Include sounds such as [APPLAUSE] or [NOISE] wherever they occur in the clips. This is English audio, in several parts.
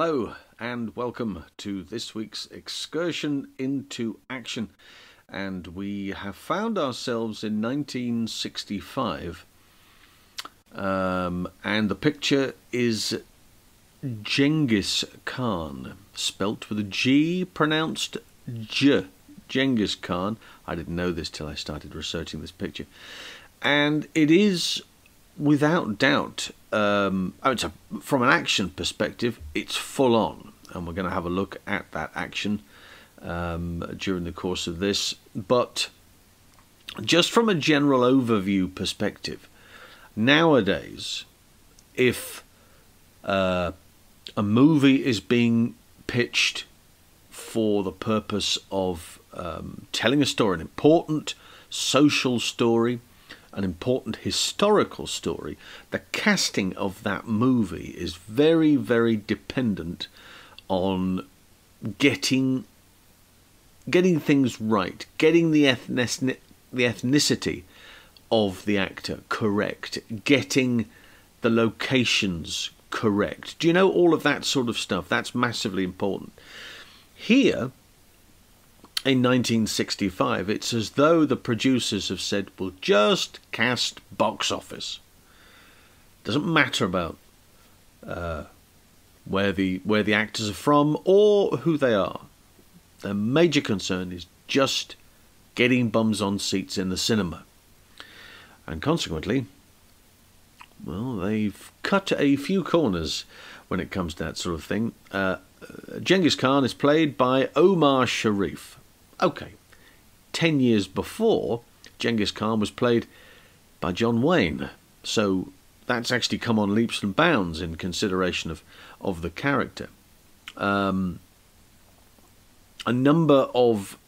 Hello, and welcome to this week's excursion into action. And we have found ourselves in 1965, um, and the picture is Genghis Khan, spelt with a G, pronounced J. Genghis Khan. I didn't know this till I started researching this picture. And it is, without doubt, um, it's a, from an action perspective, it's full on. And we're going to have a look at that action um, during the course of this. But just from a general overview perspective, nowadays, if uh, a movie is being pitched for the purpose of um, telling a story, an important social story, an important historical story, the casting of that movie is very, very dependent on getting getting things right, getting the the ethnicity of the actor correct, getting the locations correct. Do you know all of that sort of stuff? That's massively important. Here, in 1965, it's as though the producers have said, "We'll just cast box office. Doesn't matter about uh, where the where the actors are from or who they are. Their major concern is just getting bums on seats in the cinema, and consequently, well, they've cut a few corners when it comes to that sort of thing. Uh, Genghis Khan is played by Omar Sharif. Okay, ten years before, Genghis Khan was played by John Wayne. So that's actually come on leaps and bounds in consideration of, of the character. Um, a number of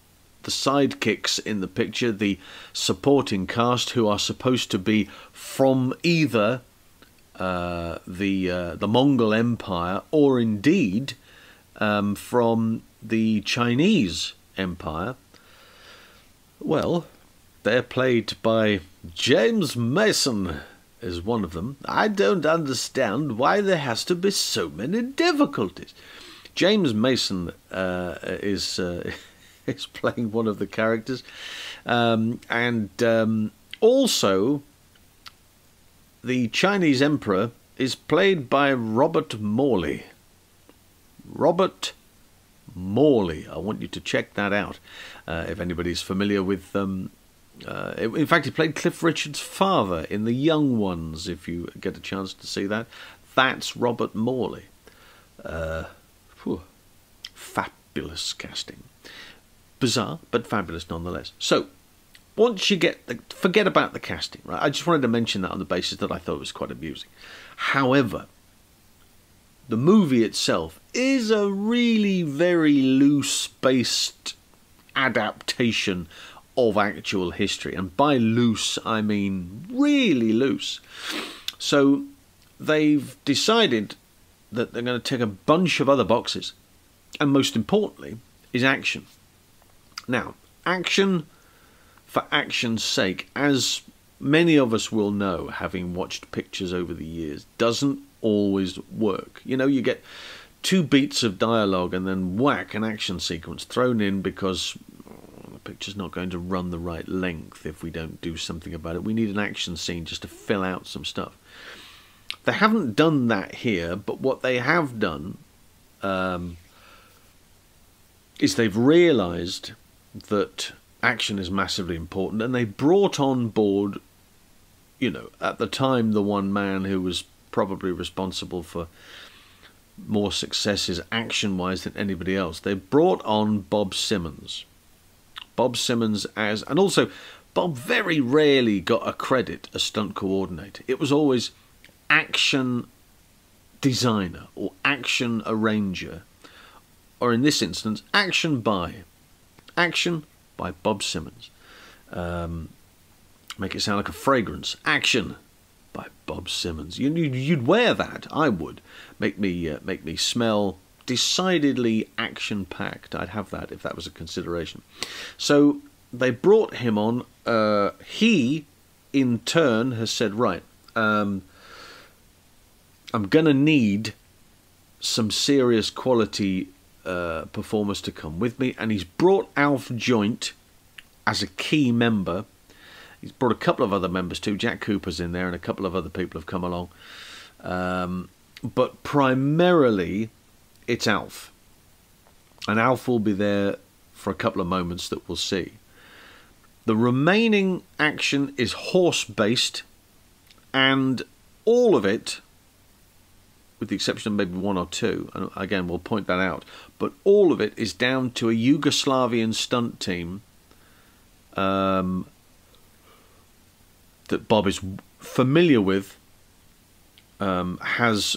the sidekicks in the picture, the supporting cast, who are supposed to be from either uh, the uh, the Mongol Empire or indeed um, from the Chinese Empire. Well, they're played by James Mason is one of them. I don't understand why there has to be so many difficulties. James Mason uh, is uh, [LAUGHS] is playing one of the characters, um, and um, also the Chinese Emperor is played by Robert Morley. Robert Morley. I want you to check that out uh, if anybody's familiar with. Um, uh, in fact, he played Cliff Richard's father in The Young Ones. If you get a chance to see that, that's Robert Morley. Uh, fabulous casting, bizarre but fabulous nonetheless. So, once you get the, forget about the casting, right? I just wanted to mention that on the basis that I thought it was quite amusing. However, the movie itself is a really very loose based adaptation of actual history. And by loose, I mean really loose. So they've decided that they're going to take a bunch of other boxes. And most importantly, is action. Now, action for action's sake, as many of us will know, having watched pictures over the years, doesn't always work. You know, you get two beats of dialogue and then whack, an action sequence thrown in because oh, the picture's not going to run the right length if we don't do something about it. We need an action scene just to fill out some stuff. They haven't done that here, but what they have done um, is they've realised that action is massively important and they brought on board, you know, at the time, the one man who was probably responsible for more successes action wise than anybody else. They brought on Bob Simmons. Bob Simmons as, and also Bob very rarely got a credit as stunt coordinator. It was always action designer or action arranger, or in this instance, action by. Action by Bob Simmons. Um, make it sound like a fragrance. Action by Bob Simmons. You, would wear that. I would. Make me uh, make me smell decidedly action packed. I'd have that if that was a consideration. So they brought him on. Uh, he, in turn, has said, right, um, I'm going to need some serious quality uh, performers to come with me, and he's brought Alf Joint as a key member. He's brought a couple of other members too. Jack Cooper's in there, and a couple of other people have come along. Um, but primarily, it's Alf, and Alf will be there for a couple of moments that we'll see. The remaining action is horse based, and all of it with the exception of maybe one or two, and again we'll point that out, but all of it is down to a Yugoslavian stunt team um, that Bob is familiar with, um, has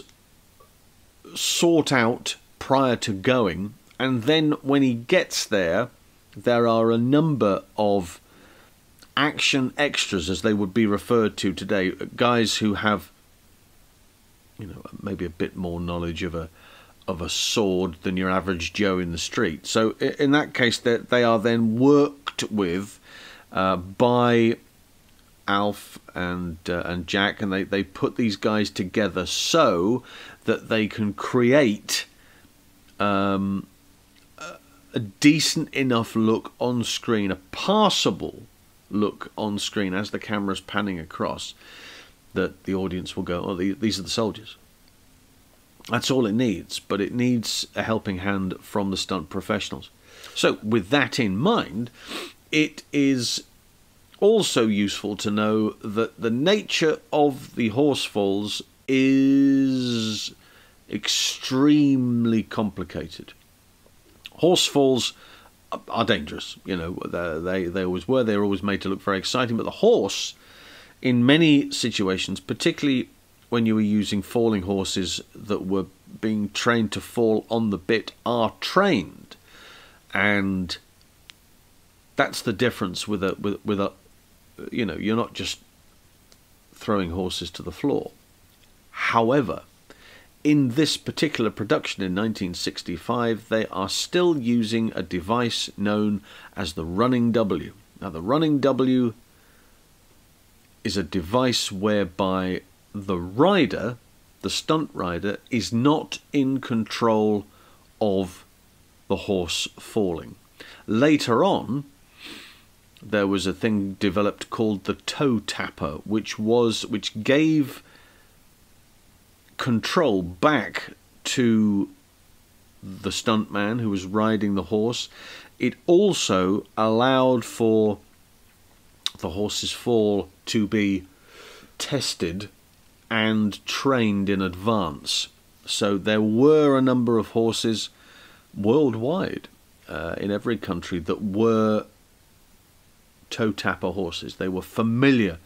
sought out prior to going, and then when he gets there, there are a number of action extras, as they would be referred to today, guys who have you know maybe a bit more knowledge of a of a sword than your average Joe in the street. So in that case, that they are then worked with uh, by Alf and uh, and Jack, and they, they put these guys together so that they can create um, a decent enough look on screen, a passable look on screen as the camera's panning across, that the audience will go, oh, these are the soldiers. That's all it needs, but it needs a helping hand from the stunt professionals. So, with that in mind, it is also useful to know that the nature of the horse falls is extremely complicated. Horse falls are dangerous, you know, they, they always were, they're always made to look very exciting, but the horse in many situations, particularly when you were using falling horses that were being trained to fall on the bit, are trained, and that's the difference with a with with a you know you're not just throwing horses to the floor. However, in this particular production in 1965, they are still using a device known as the running W. Now, the running W is a device whereby the rider, the stunt rider, is not in control of the horse falling. Later on, there was a thing developed called the toe tapper, which was which gave control back to the stuntman who was riding the horse. It also allowed for the horse's fall to be tested and trained in advance. So there were a number of horses worldwide uh, in every country that were toe tapper horses. They were familiar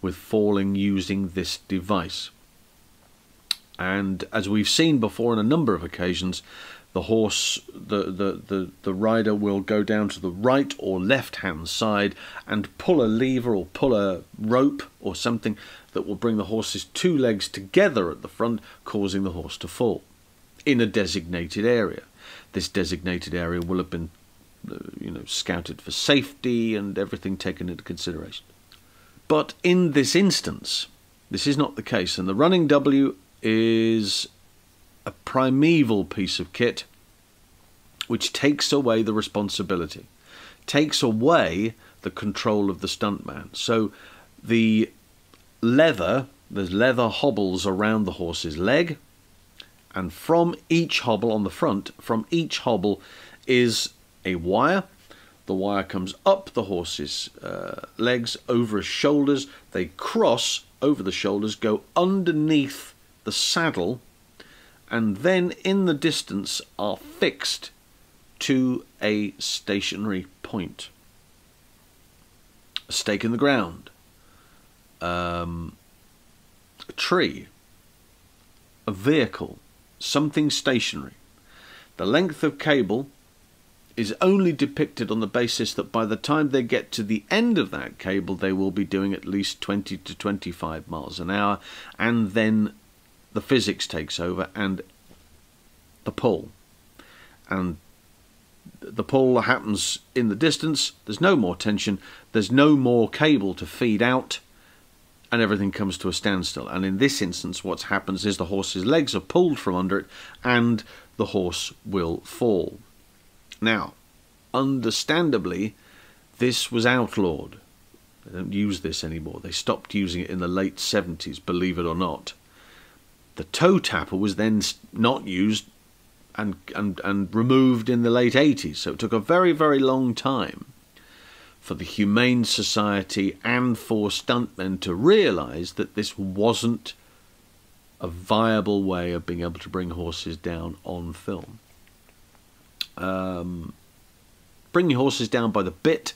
with falling using this device. And as we've seen before on a number of occasions, the horse, the, the, the, the rider will go down to the right or left hand side and pull a lever or pull a rope or something that will bring the horse's two legs together at the front, causing the horse to fall in a designated area. This designated area will have been Uh, you know, scouted for safety and everything taken into consideration. But in this instance, this is not the case, and the running W is a primeval piece of kit which takes away the responsibility, takes away the control of the stuntman. So the leather, there's leather hobbles around the horse's leg, and from each hobble on the front, from each hobble is a wire. The wire comes up the horse's uh, legs over his shoulders. They cross over the shoulders, go underneath the saddle, and then in the distance are fixed to a stationary point. A stake in the ground, um, a tree, a vehicle, something stationary. The length of cable is only depicted on the basis that by the time they get to the end of that cable, they will be doing at least 20 to 25 miles an hour, and then the physics takes over and the pull. And the pull happens in the distance, there's no more tension, there's no more cable to feed out, and everything comes to a standstill. And in this instance, what happens is the horse's legs are pulled from under it and the horse will fall. Now, understandably, this was outlawed. They don't use this anymore. They stopped using it in the late 70s, believe it or not. The toe tapper was then not used and, and, and removed in the late 80s, so it took a very, very long time for the Humane Society and for stuntmen to realise that this wasn't a viable way of being able to bring horses down on film. Um, bringing horses down by the bit,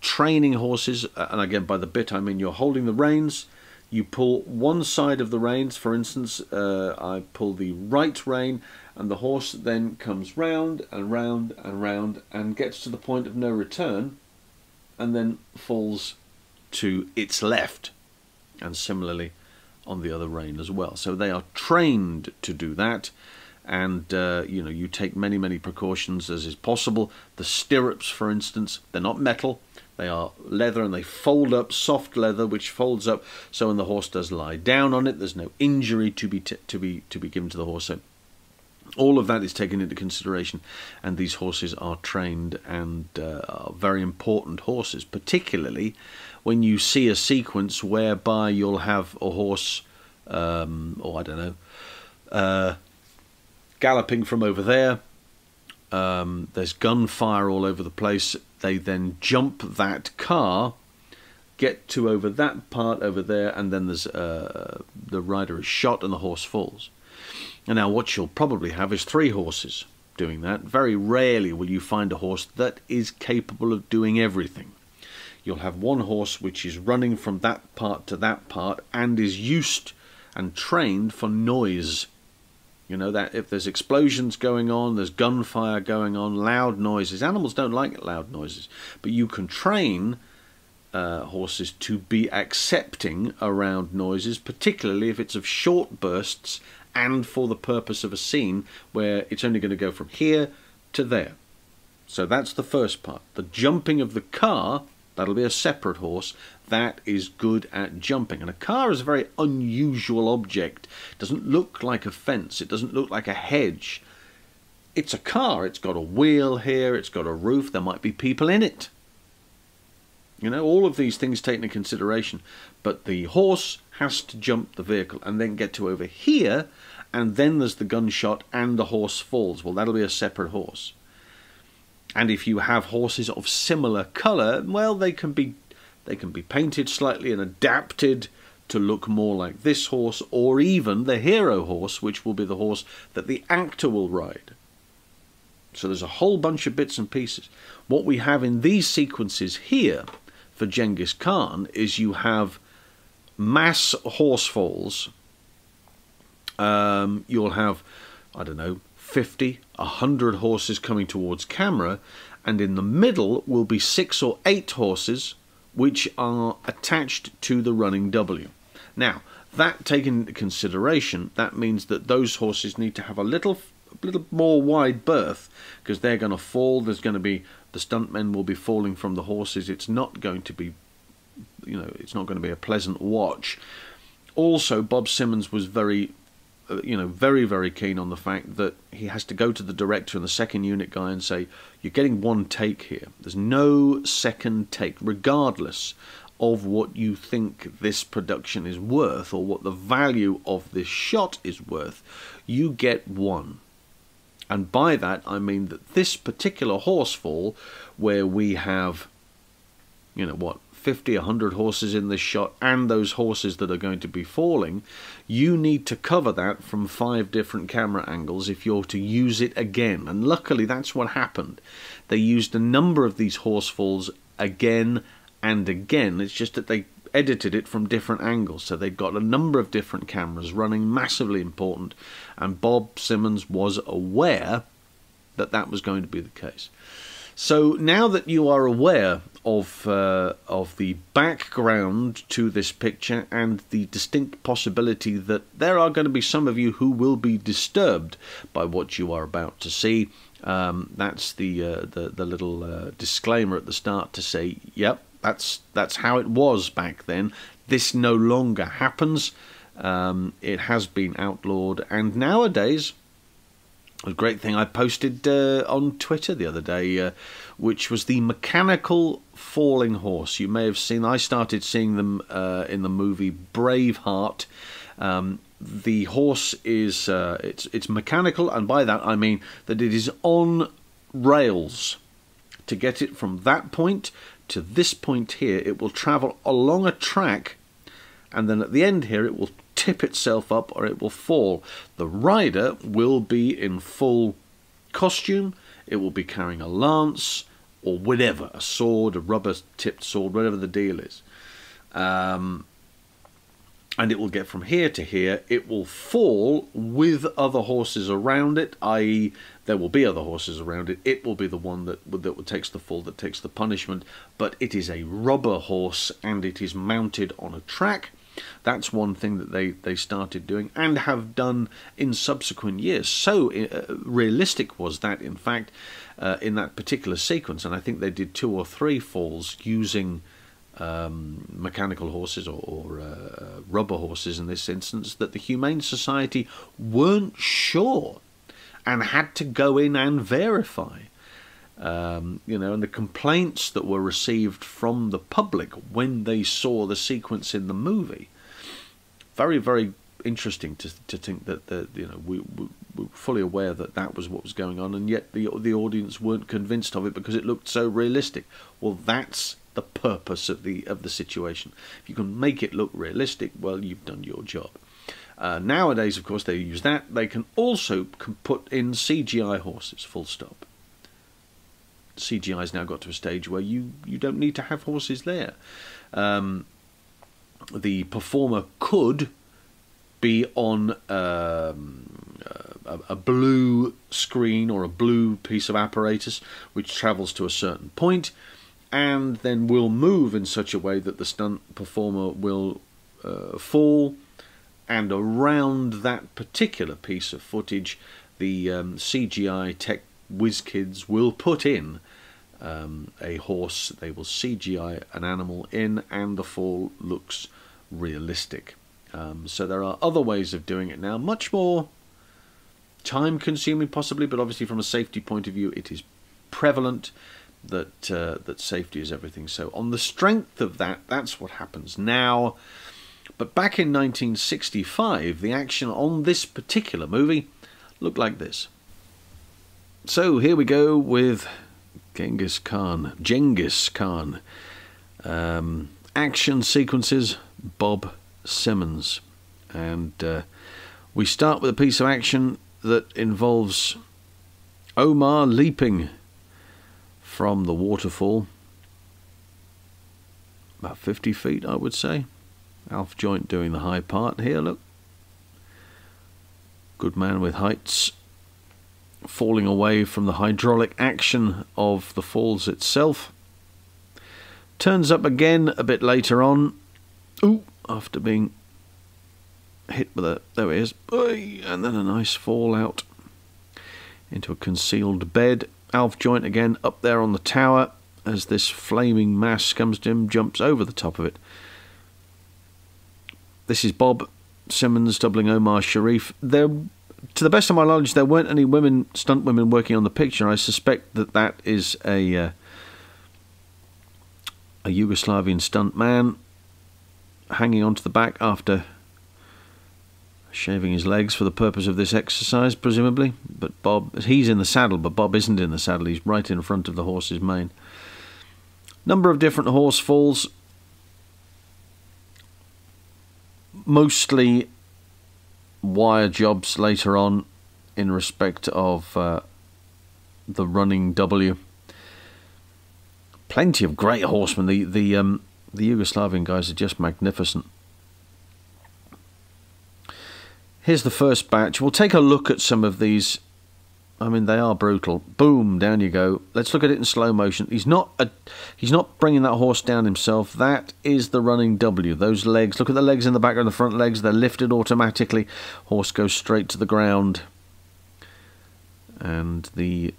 training horses, uh, and again by the bit I mean you're holding the reins. You pull one side of the reins, for instance, uh, I pull the right rein, and the horse then comes round and round and round and gets to the point of no return and then falls to its left, and similarly on the other rein as well. So they are trained to do that, and uh, you know you take many many precautions as is possible. The stirrups, for instance, they're not metal; they are leather, and they fold up, soft leather, which folds up. So when the horse does lie down on it, there's no injury to be to be to be given to the horse. So all of that is taken into consideration, and these horses are trained and uh, are very important horses, particularly when you see a sequence whereby you'll have a horse, um, or I don't know, uh, galloping from over there. Um, there's gunfire all over the place. They then jump that car, get to over that part over there, and then there's uh, the rider is shot and the horse falls. And now what you'll probably have is three horses doing that. Very rarely will you find a horse that is capable of doing everything. You'll have one horse which is running from that part to that part and is used and trained for noise. You know that if there's explosions going on, there's gunfire going on, loud noises. Animals don't like loud noises, but you can train uh, horses to be accepting around noises, particularly if it's of short bursts and for the purpose of a scene where it's only going to go from here to there. So that's the first part. The jumping of the car, that'll be a separate horse, that is good at jumping. And a car is a very unusual object. It doesn't look like a fence, it doesn't look like a hedge. It's a car, it's got a wheel here, it's got a roof, there might be people in it. You know, all of these things taken into consideration. But the horse has to jump the vehicle and then get to over here, and then there's the gunshot and the horse falls. Well, that'll be a separate horse. And if you have horses of similar colour, well, they can be they can be painted slightly and adapted to look more like this horse, or even the hero horse, which will be the horse that the actor will ride. So there's a whole bunch of bits and pieces. What we have in these sequences here for Genghis Khan is you have mass horse falls. Um, you'll have, I don't know, 50, 100 horses coming towards camera, and in the middle will be six or eight horses which are attached to the running W. Now, that taken into consideration, that means that those horses need to have a little a little more wide berth because they're going to fall. There's going to be the stuntmen will be falling from the horses. It's not going to be, you know, it's not going to be a pleasant watch. Also, Bob Simmons was very, you know, very very keen on the fact that he has to go to the director and the second unit guy and say, "You're getting one take here. There's no second take, regardless." Of what you think this production is worth, or what the value of this shot is worth, you get one and by that I mean that this particular horse fall, where we have, you know, what, 50, 100 horses in this shot, and those horses that are going to be falling, you need to cover that from five different camera angles if you're to use it again. And luckily, that's what happened. They used a number of these horse falls again and again. It's just that they edited it from different angles. So they'd got a number of different cameras running, massively important. And Bob Simmons was aware that that was going to be the case. So now that you are aware of uh, of the background to this picture and the distinct possibility that there are going to be some of you who will be disturbed by what you are about to see, um, that's the, uh, the the little uh, disclaimer at the start to say, yep, that's that's how it was back then. this no longer happens. Um, it has been outlawed, and nowadays, a great thing I posted uh, on Twitter the other day, uh, which was the mechanical falling horse. You may have seen. I started seeing them uh, in the movie Braveheart. Um, the horse is uh, it's it's mechanical, and by that I mean that it is on rails. To get it from that point to this point here, it will travel along a track, and then at the end here, it will tip itself up or it will fall. The rider will be in full costume. It will be carrying a lance or whatever, a sword, a rubber-tipped sword, whatever the deal is. Um, and it will get from here to here. It will fall with other horses around it, i.e., there will be other horses around it. It will be the one that that takes the fall, that takes the punishment. But it is a rubber horse, and it is mounted on a track. That's one thing that they, they started doing and have done in subsequent years. So uh, realistic was that, in fact, uh, in that particular sequence, and I think they did two or three falls using um, mechanical horses or, or uh, rubber horses in this instance that the Humane Society weren't sure and had to go in and verify. Um, you know, and the complaints that were received from the public when they saw the sequence in the movie. Very, very interesting to to think that the you know we, we, we were fully aware that that was what was going on, and yet the the audience weren't convinced of it because it looked so realistic. Well, that's the purpose of the of the situation. If you can make it look realistic, well, you've done your job. Uh, nowadays, of course, they use that. They can also can put in CGI horses. Full stop. CGI has now got to a stage where you you don't need to have horses there. Um, the performer could be on um, a, a, blue screen or a blue piece of apparatus which travels to a certain point and then will move in such a way that the stunt performer will uh, fall and around that particular piece of footage the um, CGI tech whiz kids will put in um, a horse they will CGI an animal in and the fall looks realistic um, so there are other ways of doing it now much more time consuming possibly but obviously from a safety point of view it is prevalent that uh, that safety is everything. So on the strength of that, that's what happens now. But back in 1965, the action on this particular movie looked like this. So here we go with Genghis Khan, Genghis Khan. Um, action sequences, Bob Simmons. And uh, we start with a piece of action that involves Omar leaping from the waterfall. About 50 feet, I would say. Alf Joint doing the high part here, look. Good man with heights. Falling away from the hydraulic action of the falls itself. Turns up again a bit later on. Ooh, after being hit with a. There he is. And then a nice fall out into a concealed bed. Alf Joint again up there on the tower as this flaming mass comes to him, jumps over the top of it. This is Bob Simmons doubling Omar Sharif. There, to the best of my knowledge, there weren't any women, stunt women, working on the picture. I suspect that that is a uh, a Yugoslavian stunt man hanging onto the back after shaving his legs for the purpose of this exercise, presumably. But Bob, he's in the saddle, but Bob isn't in the saddle. He's right in front of the horse's mane. Number of different horse falls, mostly wire jobs later on in respect of uh, the running W. Plenty of great horsemen. The the um, the Yugoslavian guys are just magnificent. Here's the first batch. We'll take a look at some of these. I mean, they are brutal. Boom, down you go. Let's look at it in slow motion. He's not a, he's not bringing that horse down himself. That is the running W. Those legs. Look at the legs in the background, the front legs. They're lifted automatically. Horse goes straight to the ground. And the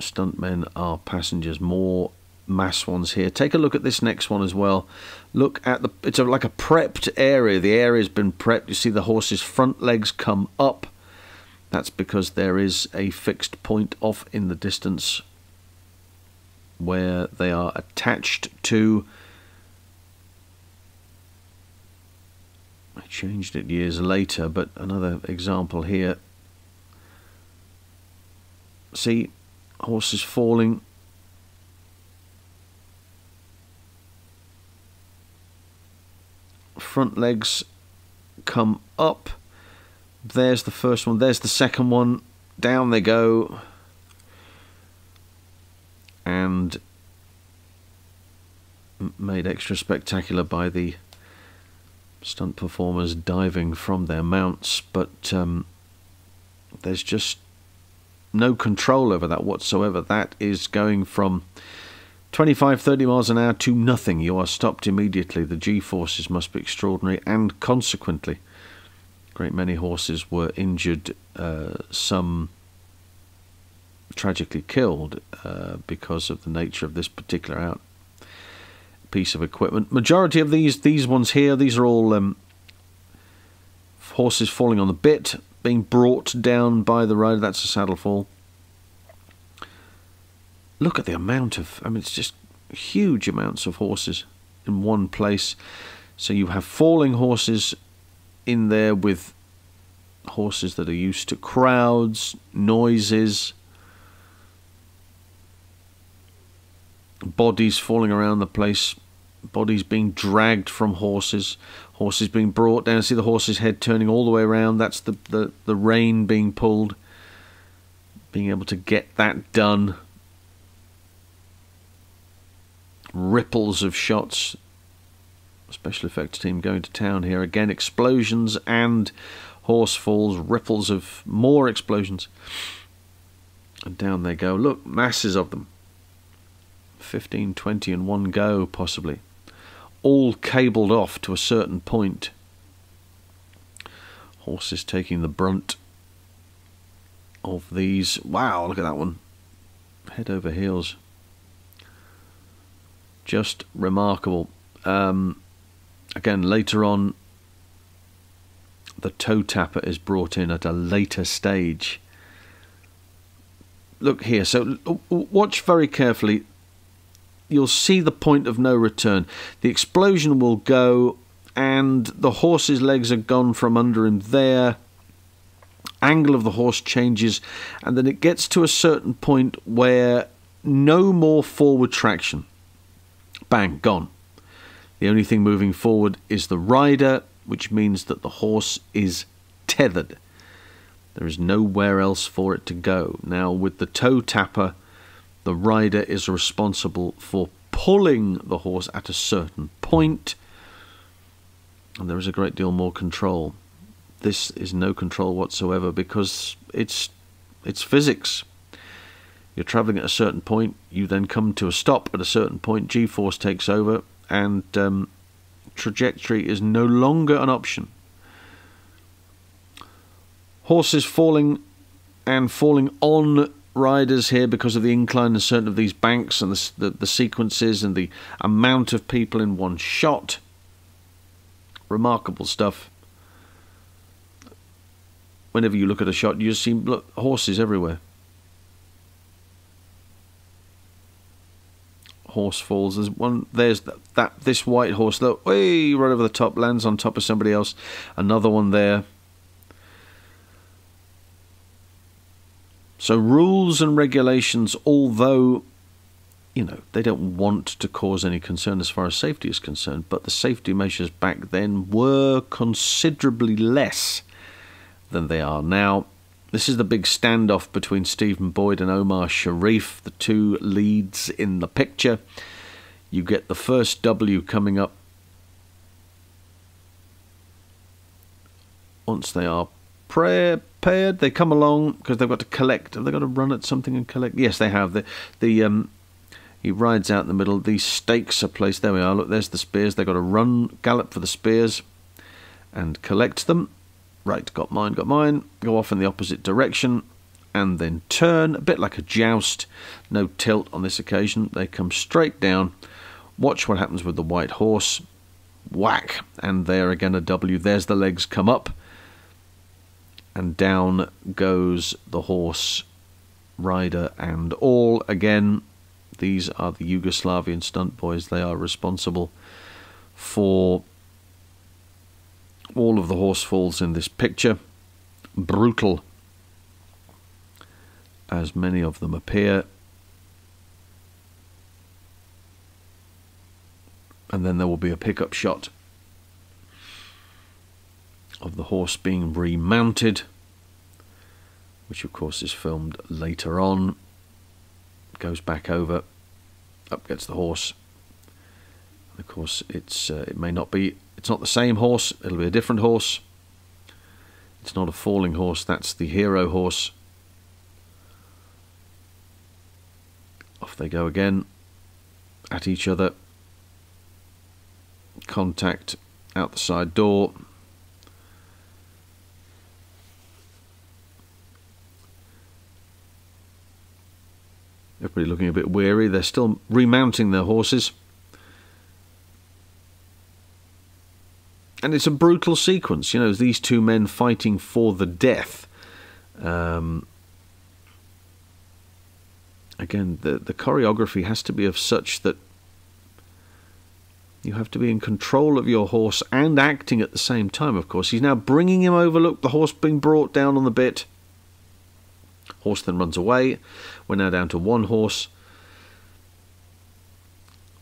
stuntmen are passengers. More mass ones here. Take a look at this next one as well. Look at the, it's a, like a prepped area. The area's been prepped. You see the horse's front legs come up. That's because there is a fixed point off in the distance where they are attached to. I changed it years later, but another example here. See, horses falling front legs come up. There's the first one. There's the second one. Down they go. And made extra spectacular by the stunt performers diving from their mounts. But um, there's just no control over that whatsoever. That is going from 25, 30 miles an hour to nothing. You are stopped immediately. The G forces must be extraordinary, and consequently, great many horses were injured, uh, some tragically killed uh, because of the nature of this particular out piece of equipment. Majority of these, these ones here, these are all um, horses falling on the bit, being brought down by the rider. That's a saddle fall look at the amount of, I mean, it's just huge amounts of horses in one place. So you have falling horses in there with horses that are used to crowds, noises, bodies falling around the place, bodies being dragged from horses, horses being brought down. See the horse's head turning all the way around. That's the, the, the rein being pulled. Being able to get that done ripples of shots. Special effects team going to town here. Again, explosions and horse falls, ripples of more explosions. And down they go. Look, masses of them. 15, 20 in one go, possibly. All cabled off to a certain point. Horses taking the brunt of these. Wow, look at that one. Head over heels just remarkable. Um, again, later on, the toe tapper is brought in at a later stage. Look here, so watch very carefully. You'll see the point of no return. The explosion will go, and the horse's legs are gone from under him there. Angle of the horse changes, and then it gets to a certain point where no more forward traction bang, gone. The only thing moving forward is the rider, which means that the horse is tethered. There is nowhere else for it to go. Now, with the toe tapper, the rider is responsible for pulling the horse at a certain point, and there is a great deal more control. This is no control whatsoever because it's it's physics. You're travelling at a certain point, you then come to a stop at a certain point, G force takes over, and um, trajectory is no longer an option. Horses falling and falling on riders here because of the incline and certain of these banks and the, the, the sequences and the amount of people in one shot. Remarkable stuff. Whenever you look at a shot, you just see horses everywhere. Horse falls. There's one. There's that, that this white horse. Look, way right over the top, lands on top of somebody else. Another one there. So rules and regulations, although you know they don't want to cause any concern as far as safety is concerned, but the safety measures back then were considerably less than they are now. This is the big standoff between Stephen Boyd and Omar Sharif, the two leads in the picture. You get the first W coming up once they are prepared. They come along because they've got to collect. Have they got to run at something and collect? Yes, they have. The the um, he rides out in the middle. These stakes are placed. There we are. Look, there's the spears. They've got to run, gallop for the spears, and collect them. Right, got mine, got mine. Go off in the opposite direction. and then turn, a bit like a joust. No tilt on this occasion. They come straight down. Watch what happens with the white horse. Whack, and there again a W. There's the legs come up, and down goes the horse, rider, and all again. These are the Yugoslavian stunt boys. They are responsible for all of the horse falls in this picture. Brutal as many of them appear. And then there will be a pickup shot of the horse being remounted, which of course is filmed later on. Goes back over, up gets the horse. Of course, it's uh, it may not be it's not the same horse. It'll be a different horse. It's not a falling horse. That's the hero horse. Off they go again at each other. Contact out the side door. Everybody looking a bit weary. They're still remounting their horses. And it's a brutal sequence, you know, these two men fighting for the death. Um, again, the, the choreography has to be of such that you have to be in control of your horse and acting at the same time, of course. He's now bringing him over. Look, the horse being brought down on the bit. Horse then runs away. We're now down to one horse.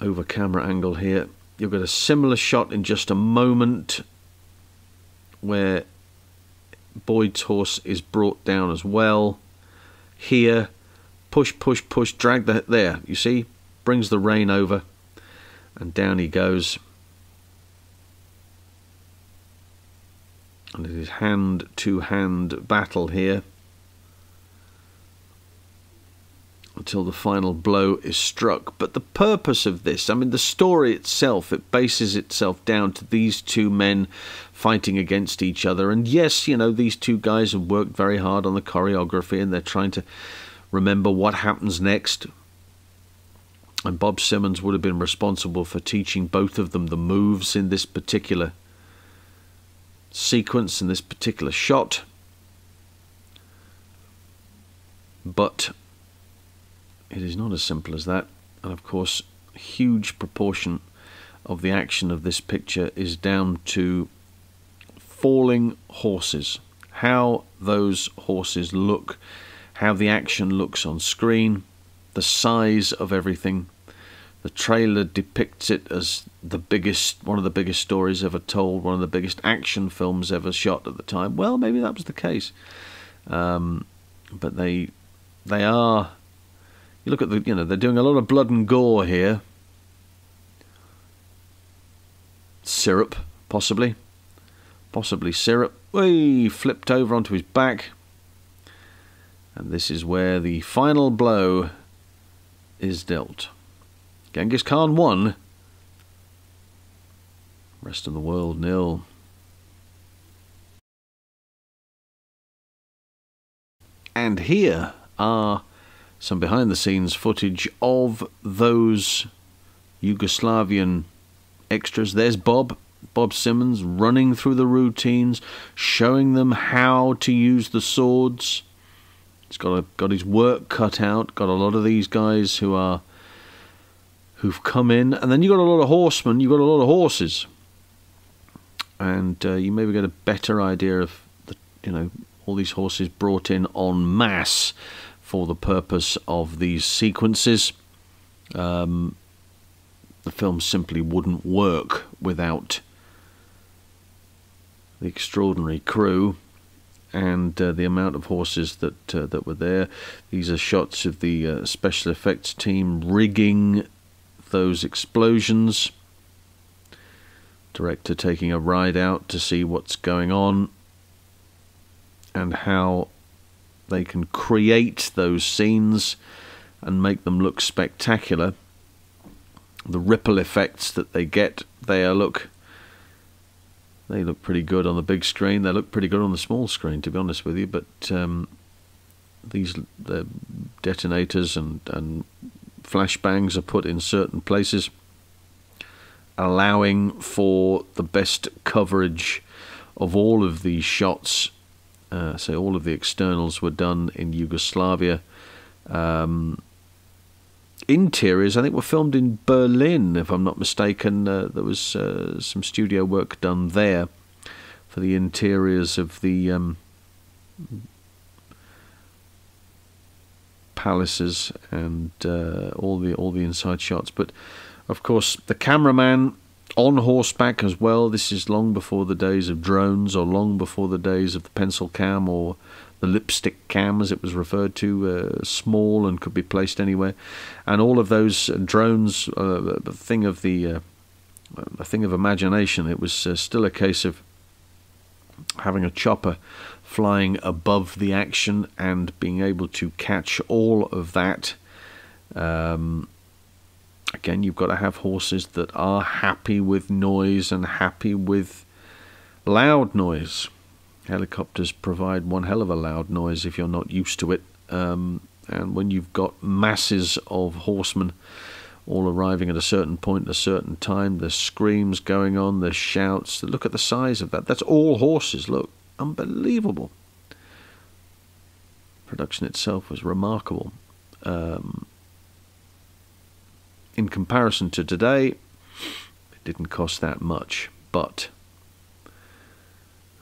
Over camera angle here. You'll get a similar shot in just a moment where Boyd's horse is brought down as well. Here, push, push, push, drag that there. You see, brings the rein over, and down he goes. And it is hand to hand battle here until the final blow is struck. But the purpose of this, I mean, the story itself, it bases itself down to these two men fighting against each other. And yes, you know, these two guys have worked very hard on the choreography and they're trying to remember what happens next. And Bob Simmons would have been responsible for teaching both of them the moves in this particular sequence, in this particular shot. But it is not as simple as that. And of course, a huge proportion of the action of this picture is down to falling horses. How those horses look how the action looks on screen, the size of everything. The trailer depicts it as the biggest, one of the biggest stories ever told, one of the biggest action films ever shot at the time. Well, maybe that was the case, um, but they they are. You look at the, you know, they're doing a lot of blood and gore here. Syrup, possibly, possibly syrup. We flipped over onto his back. And this is where the final blow is dealt. Genghis Khan won. Rest of the world nil. And here are some behind the scenes footage of those Yugoslavian extras. There's Bob, Bob Simmons, running through the routines, showing them how to use the swords. He's got a, got his work cut out. Got a lot of these guys who are who've come in, and then you have got a lot of horsemen. You have got a lot of horses, and uh, you maybe get a better idea of the you know all these horses brought in en masse for the purpose of these sequences. Um, the film simply wouldn't work without the extraordinary crew and uh, the amount of horses that uh, that were there. These are shots of the uh, special effects team rigging those explosions. Director taking a ride out to see what's going on and how they can create those scenes and make them look spectacular. The ripple effects that they get there look they look pretty good on the big screen. They look pretty good on the small screen, to be honest with you. But um, these the detonators and and flashbangs are put in certain places, allowing for the best coverage of all of these shots. Uh, so all of the externals were done in Yugoslavia. Um, interiors, I think, were filmed in Berlin, if I'm not mistaken. Uh, there was uh, some studio work done there for the interiors of the um, palaces and uh, all the all the inside shots. But of course, the cameraman on horseback as well. This is long before the days of drones, or long before the days of the pencil cam, or the lipstick cam, as it was referred to, uh, small and could be placed anywhere. And all of those drones, uh, a thing of the uh, a thing of imagination. It was uh, still a case of having a chopper flying above the action and being able to catch all of that. Um, again, you've got to have horses that are happy with noise and happy with loud noise. Helicopters provide one hell of a loud noise if you're not used to it. Um, and when you've got masses of horsemen all arriving at a certain point at a certain time, there's screams going on, there's shouts. Look at the size of that. That's all horses. Look, unbelievable. Production itself was remarkable. Um, in comparison to today, it didn't cost that much, but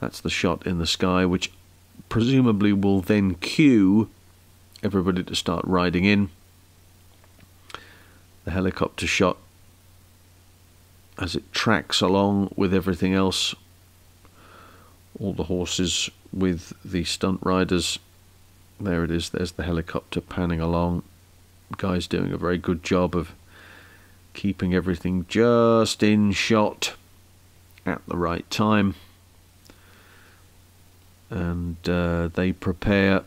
that's the shot in the sky, which presumably will then cue everybody to start riding in. The helicopter shot as it tracks along with everything else. All the horses with the stunt riders. There it is, there's the helicopter panning along. Guy's doing a very good job of keeping everything just in shot at the right time. And uh, they prepare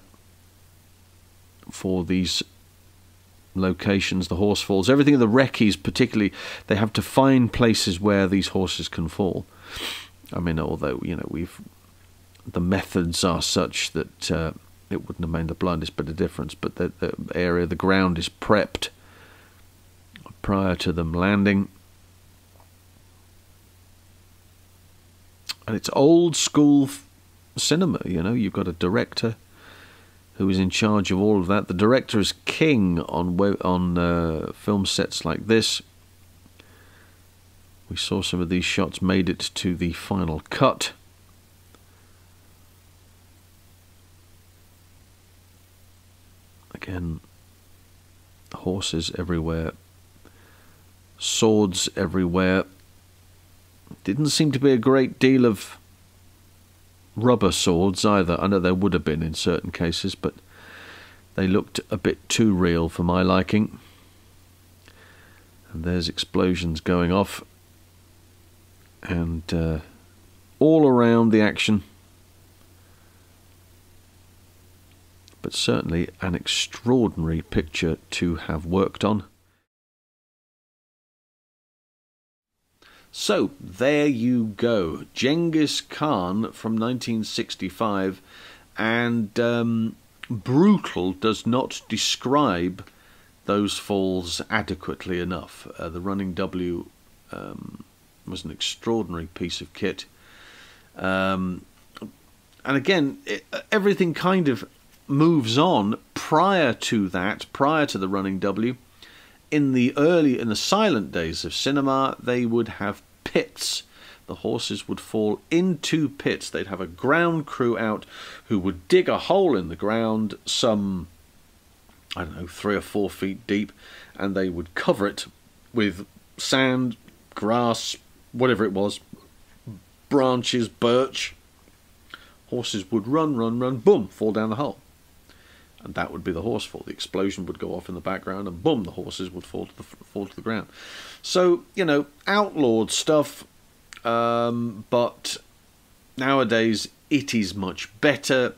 for these locations, the horse falls, everything in the recce's particularly, they have to find places where these horses can fall. I mean, although, you know, we've, the methods are such that uh, it wouldn't have made the blindest bit of difference, but the, the area, the ground is prepped prior to them landing. And it's old school cinema, you know, you've got a director who is in charge of all of that. The director is king on on uh, film sets like this. We saw some of these shots made it to the final cut. Again, horses everywhere, swords everywhere. Didn't seem to be a great deal of rubber swords either. I know there would have been in certain cases, but they looked a bit too real for my liking. And there's explosions going off. And uh, all around the action. But certainly an extraordinary picture to have worked on. So there you go, Genghis Khan from 1965, and um, brutal does not describe those falls adequately enough. Uh, the running W um, was an extraordinary piece of kit. Um, and again, it, everything kind of moves on prior to that, prior to the running W in the early in the silent days of cinema they would have pits. The horses would fall into pits. They'd have a ground crew out who would dig a hole in the ground some i don't know 3 or 4 feet deep and they would cover it with sand grass whatever it was branches birch. Horses would run run run boom fall down the hole and that would be the horse fall. The explosion would go off in the background, and boom, the horses would fall to the fall to the ground. So you know, outlawed stuff, um, but nowadays it is much better.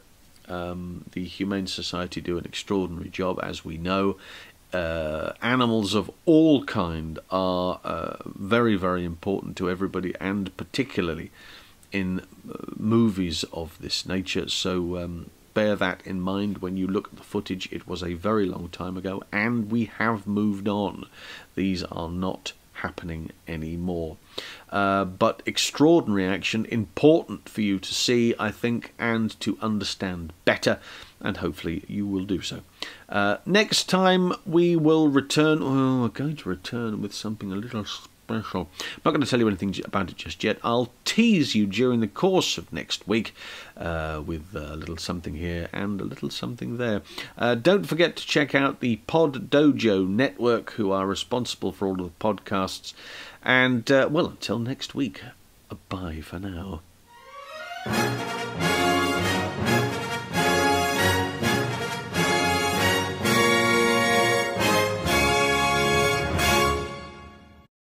Um, the Humane Society do an extraordinary job, as we know. Uh, animals of all kind are uh, very, very important to everybody, and particularly in uh, movies of this nature. So um, bear that in mind when you look at the footage. It was a very long time ago, and we have moved on. These are not happening anymore. Uh, but extraordinary action, important for you to see, I think, and to understand better, and hopefully you will do so. Uh, next time we will return, oh, we're going to return with something a little I'm not going to tell you anything about it just yet. I'll tease you during the course of next week uh, with a little something here and a little something there. Uh, don't forget to check out the Pod Dojo Network, who are responsible for all of the podcasts. And, uh, well, until next week, bye for now.